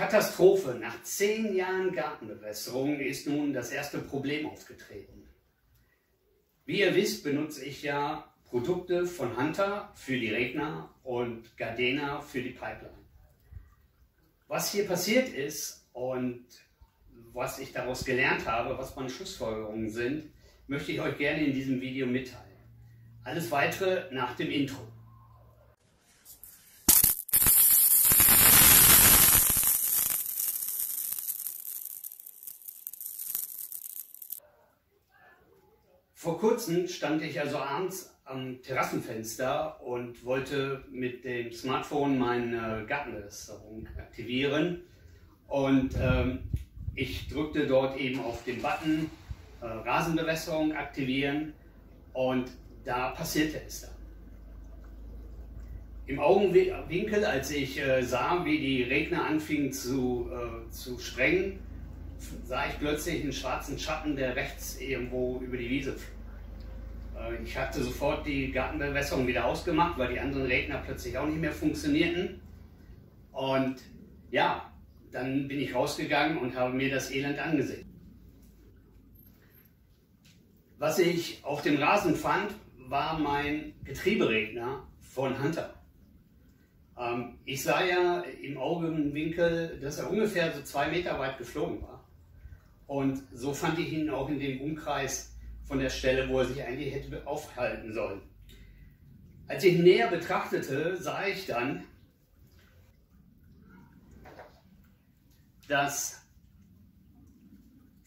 Katastrophe. Nach zehn Jahren Gartenbewässerung ist nun das erste Problem aufgetreten. Wie ihr wisst, benutze ich ja Produkte von Hunter für die Regner und Gardena für die Pipeline. Was hier passiert ist und was ich daraus gelernt habe, was meine Schlussfolgerungen sind, möchte ich euch gerne in diesem Video mitteilen. Alles weitere nach dem Intro. Vor kurzem stand ich also abends am Terrassenfenster und wollte mit dem Smartphone meine Gartenbewässerung aktivieren. Und ähm, ich drückte dort eben auf den Button äh, Rasenbewässerung aktivieren und da passierte es dann. Im Augenwinkel, als ich äh, sah, wie die Regner anfingen zu, äh, zu sprengen, sah ich plötzlich einen schwarzen Schatten, der rechts irgendwo über die Wiese flog. Äh, ich hatte sofort die Gartenbewässerung wieder ausgemacht, weil die anderen Regner plötzlich auch nicht mehr funktionierten. Und ja, dann bin ich rausgegangen und habe mir das Elend angesehen. Was ich auf dem Rasen fand, war mein Getrieberegner von Hunter. Ähm, ich sah ja im Augenwinkel, dass er ungefähr so zwei Meter weit geflogen war. Und so fand ich ihn auch in dem Umkreis von der Stelle, wo er sich eigentlich hätte aufhalten sollen. Als ich ihn näher betrachtete, sah ich dann, dass,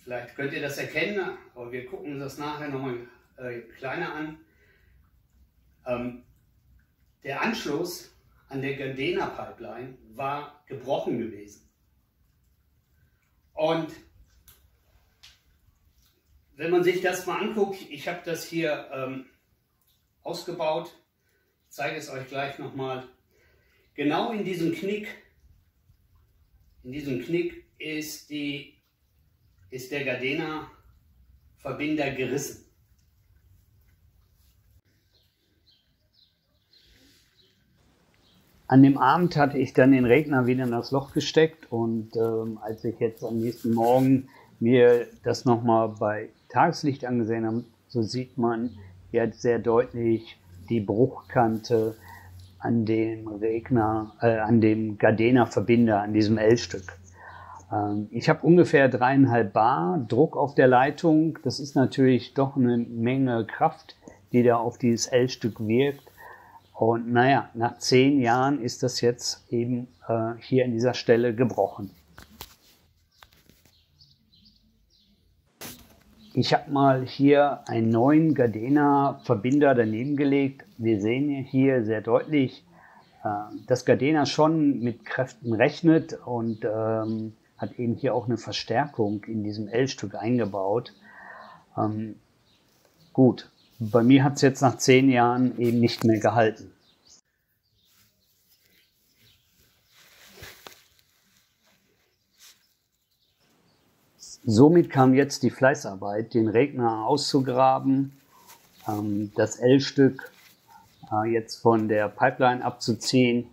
vielleicht könnt ihr das erkennen, aber wir gucken uns das nachher nochmal äh, kleiner an, ähm, der Anschluss an der Gardena Pipeline war gebrochen gewesen. Und wenn man sich das mal anguckt, ich habe das hier ähm, ausgebaut, ich zeige es euch gleich nochmal. Genau in diesem Knick, in diesem Knick ist, die, ist der Gardena Verbinder gerissen. An dem Abend hatte ich dann den Regner wieder in das Loch gesteckt und ähm, als ich jetzt am nächsten Morgen mir das nochmal bei Tageslicht angesehen habe, so sieht man jetzt sehr deutlich die Bruchkante an dem Regner, äh, an dem Gardena Verbinder, an diesem L-Stück. Ähm, ich habe ungefähr dreieinhalb Bar Druck auf der Leitung. Das ist natürlich doch eine Menge Kraft, die da auf dieses L-Stück wirkt. Und naja, nach zehn Jahren ist das jetzt eben äh, hier an dieser Stelle gebrochen. Ich habe mal hier einen neuen Gardena Verbinder daneben gelegt. Wir sehen hier sehr deutlich, äh, dass Gardena schon mit Kräften rechnet und ähm, hat eben hier auch eine Verstärkung in diesem L-Stück eingebaut. Ähm, gut, bei mir hat es jetzt nach zehn Jahren eben nicht mehr gehalten. Somit kam jetzt die Fleißarbeit, den Regner auszugraben, ähm, das L-Stück äh, jetzt von der Pipeline abzuziehen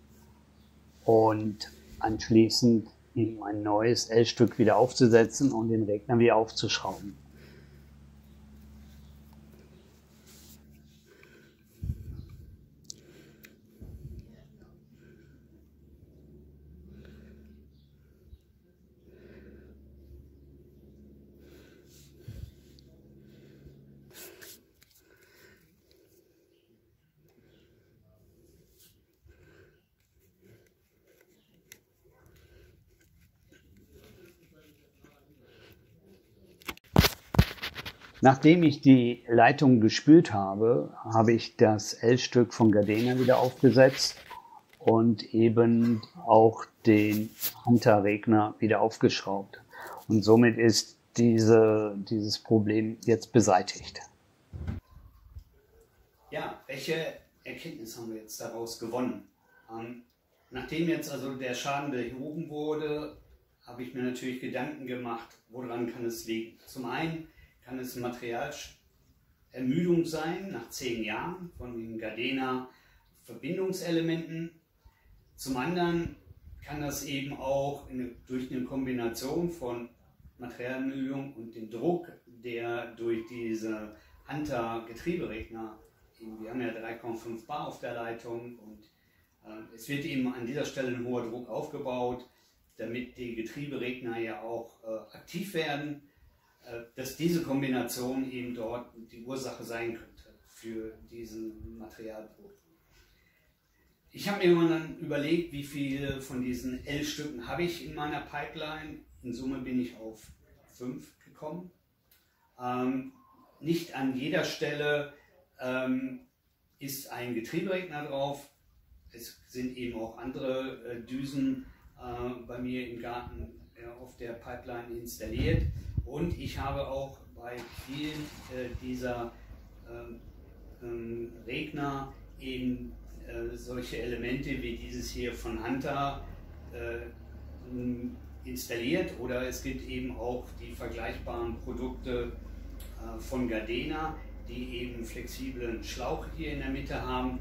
und anschließend ihm ein neues L-Stück wieder aufzusetzen und den Regner wieder aufzuschrauben. Nachdem ich die Leitung gespült habe, habe ich das L-Stück von Gardena wieder aufgesetzt und eben auch den Hunter-Regner wieder aufgeschraubt. Und somit ist diese, dieses Problem jetzt beseitigt. Ja, welche Erkenntnis haben wir jetzt daraus gewonnen? Ähm, nachdem jetzt also der Schaden behoben wurde, habe ich mir natürlich Gedanken gemacht, woran kann es liegen. Zum einen kann es Materialermüdung sein nach zehn Jahren von den Gardena Verbindungselementen. Zum anderen kann das eben auch eine, durch eine Kombination von Materialermüdung und dem Druck, der durch diese Hunter-Getrieberegner, wir haben ja 3,5 Bar auf der Leitung und äh, es wird eben an dieser Stelle ein hoher Druck aufgebaut, damit die Getrieberegner ja auch äh, aktiv werden, dass diese Kombination eben dort die Ursache sein könnte für diesen Materialbruch. Ich habe mir dann überlegt, wie viele von diesen L-Stücken habe ich in meiner Pipeline. In Summe bin ich auf fünf gekommen. Ähm, nicht an jeder Stelle ähm, ist ein Getrieberegner drauf. Es sind eben auch andere äh, Düsen äh, bei mir im Garten äh, auf der Pipeline installiert. Und ich habe auch bei vielen äh, dieser ähm, ähm, Regner eben äh, solche Elemente wie dieses hier von Hunter äh, installiert oder es gibt eben auch die vergleichbaren Produkte äh, von Gardena, die eben flexiblen Schlauch hier in der Mitte haben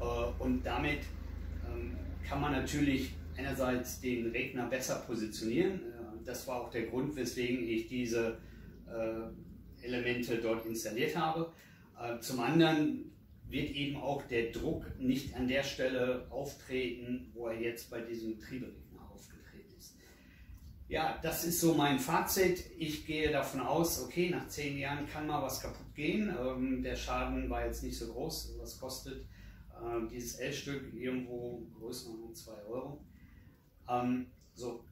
äh, und damit ähm, kann man natürlich einerseits den Regner besser positionieren. Äh, das war auch der Grund, weswegen ich diese äh, Elemente dort installiert habe. Äh, zum anderen wird eben auch der Druck nicht an der Stelle auftreten, wo er jetzt bei diesem Getrieberegner aufgetreten ist. Ja, das ist so mein Fazit. Ich gehe davon aus, okay, nach zehn Jahren kann mal was kaputt gehen. Ähm, der Schaden war jetzt nicht so groß. Was kostet dieses L-Stück? Irgendwo Größenordnung 2 Euro. Ähm, so,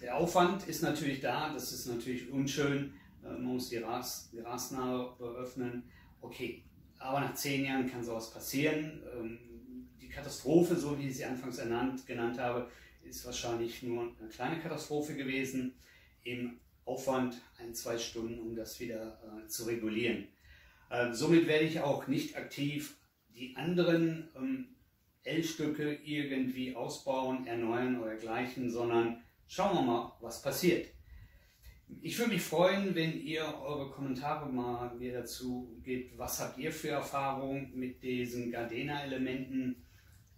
der Aufwand ist natürlich da. Das ist natürlich unschön. Äh, man muss die Grasnahe öffnen. Okay, aber nach zehn Jahren kann sowas passieren. Ähm, die Katastrophe, so wie ich sie anfangs ernannt, genannt habe, ist wahrscheinlich nur eine kleine Katastrophe gewesen. Im Aufwand ein, zwei Stunden, um das wieder äh, zu regulieren. Äh, somit werde ich auch nicht aktiv die anderen ähm, L-Stücke irgendwie ausbauen, erneuern oder gleichen, sondern schauen wir mal, was passiert. Ich würde mich freuen, wenn ihr eure Kommentare mal mir dazu gebt. Was habt ihr für Erfahrungen mit diesen Gardena-Elementen?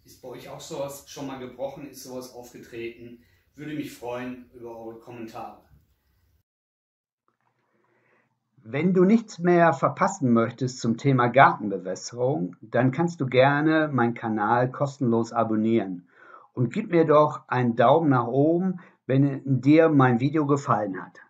Ist bei euch auch sowas schon mal gebrochen? Ist sowas aufgetreten? Würde mich freuen über eure Kommentare. Wenn du nichts mehr verpassen möchtest zum Thema Gartenbewässerung, dann kannst du gerne meinen Kanal kostenlos abonnieren und gib mir doch einen Daumen nach oben, wenn dir mein Video gefallen hat.